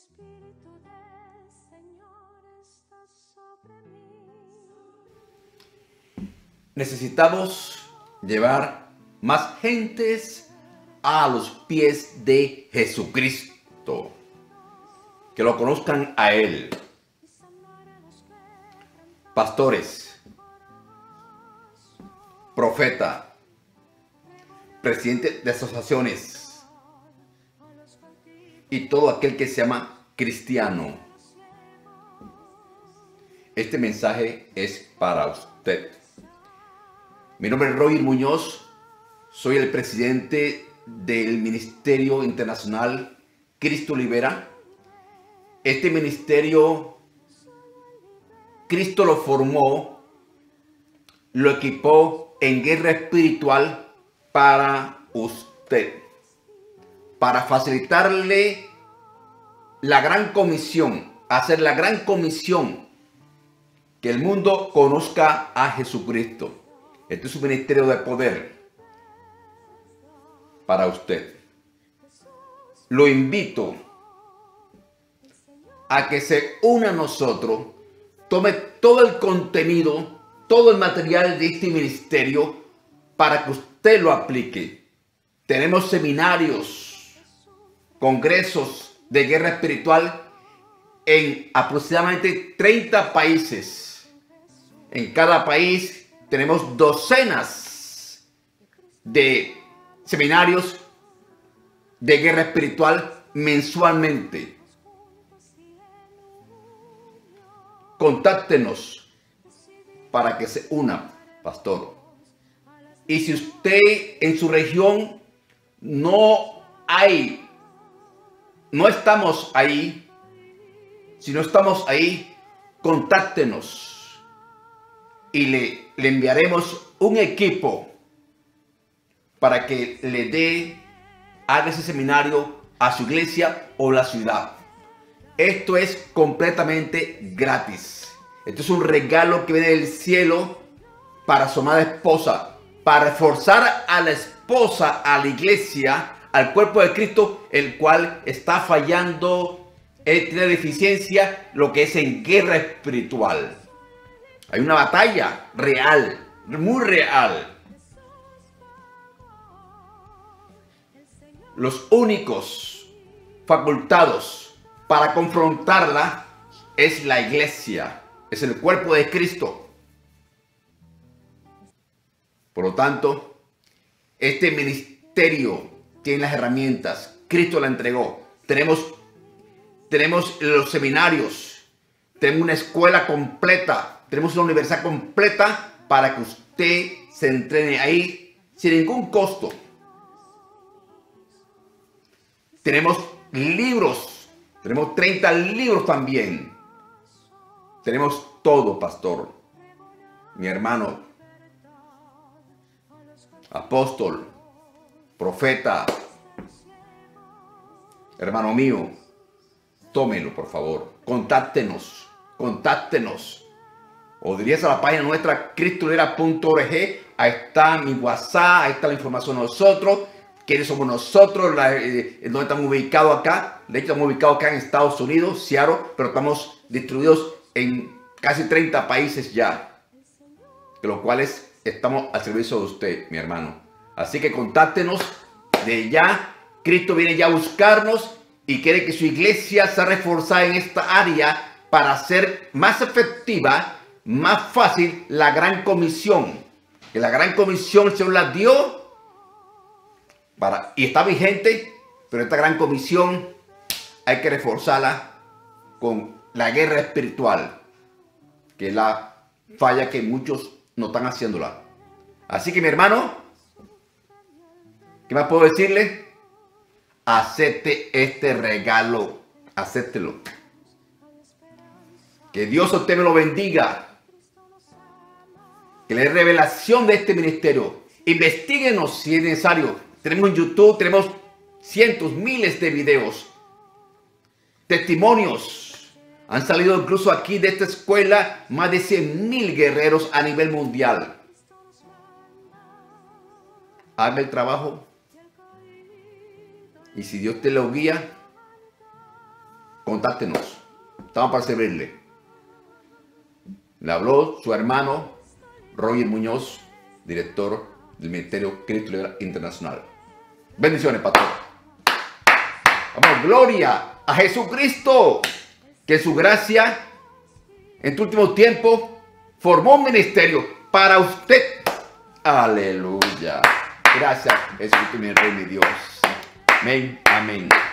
Espíritu Señor está mí. Necesitamos llevar más gentes a los pies de Jesucristo. Que lo conozcan a Él. Pastores, profeta, presidente de asociaciones y todo aquel que se llama cristiano. Este mensaje es para usted. Mi nombre es Roy Muñoz, soy el presidente del Ministerio Internacional Cristo Libera. Este ministerio, Cristo lo formó, lo equipó en guerra espiritual para usted, para facilitarle la gran comisión, hacer la gran comisión, que el mundo conozca a Jesucristo. Este es un ministerio de poder para usted. Lo invito a que se una a nosotros, tome todo el contenido, todo el material de este ministerio para que usted lo aplique. Tenemos seminarios, congresos de guerra espiritual en aproximadamente 30 países. En cada país tenemos docenas de seminarios de guerra espiritual mensualmente. Contáctenos para que se una, pastor. Y si usted en su región no hay, no estamos ahí, si no estamos ahí, contáctenos y le, enviaremos un equipo para que le dé, haga ese seminario a su iglesia o la ciudad. Esto es completamente gratis. Esto es un regalo que viene del cielo para su amada esposa, para reforzar a la esposa, a la iglesia, al cuerpo de Cristo, el cual está fallando, tiene deficiencia, lo que es en guerra espiritual. Hay una batalla real, muy real. Los únicos facultados para confrontarla es la iglesia, es el cuerpo de Cristo. Por lo tanto, este ministerio tiene las herramientas, Cristo la entregó. Tenemos, tenemos los seminarios, tenemos una escuela completa, tenemos una universidad completa para que usted se entrene ahí sin ningún costo. Tenemos libros, tenemos 30 libros también. Tenemos todo, pastor. Mi hermano, apóstol, profeta, hermano mío, tómelo, por favor. Contáctenos, contáctenos. O dirías a la página nuestra cristolera.org. Ahí está mi WhatsApp, ahí está la información de nosotros. ¿Quiénes somos nosotros? La, eh, ¿Dónde estamos ubicados acá? De hecho, estamos ubicados acá en Estados Unidos, Seattle, pero estamos distribuidos en casi 30 países ya. De los cuales estamos al servicio de usted, mi hermano. Así que contáctenos de ya. Cristo viene ya a buscarnos y quiere que su iglesia sea reforzada en esta área para hacer más efectiva, más fácil la gran comisión. Que la gran comisión Señor la dio para, y está vigente, pero esta gran comisión hay que reforzarla con la guerra espiritual, que es la falla que muchos no están haciéndola. Así que mi hermano, ¿qué más puedo decirle? Acepte este regalo, acéptelo. Que Dios a usted me lo bendiga. Que le dé revelación de este ministerio. Investíguenos si es necesario. Tenemos en YouTube, tenemos cientos, miles de videos. Testimonios. Han salido incluso aquí de esta escuela más de 100 mil guerreros a nivel mundial. Haga el trabajo. Y si Dios te lo guía, contáctenos. Estamos para servirle. Le habló su hermano Roger Muñoz, director del Ministerio Cristo Internacional. Bendiciones, pastor. Vamos, gloria a Jesucristo. Que su gracia en tu último tiempo formó un ministerio para usted. Aleluya. Gracias, Jesucristo, mi rey, mi Dios. Amém. Amém.